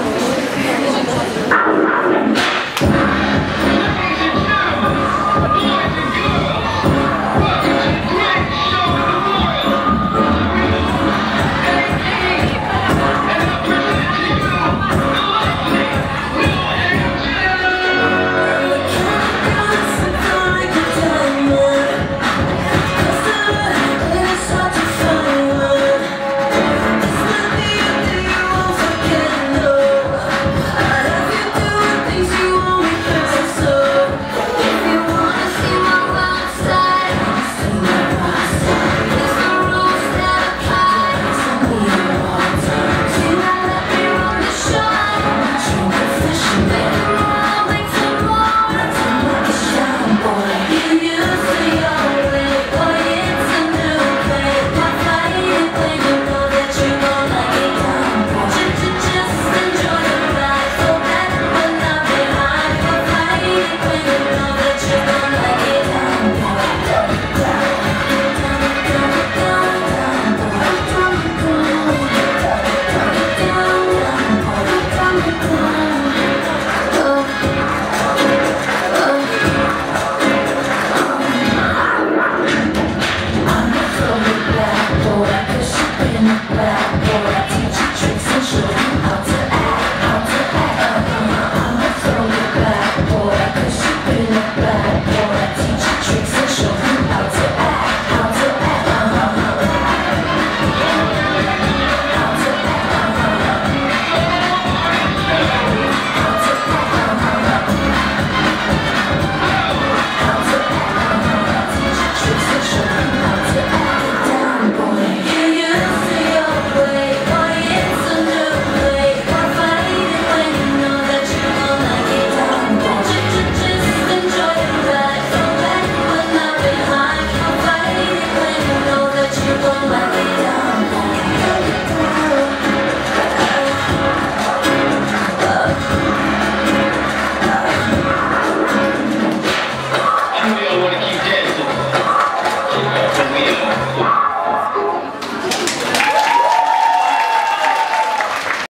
네.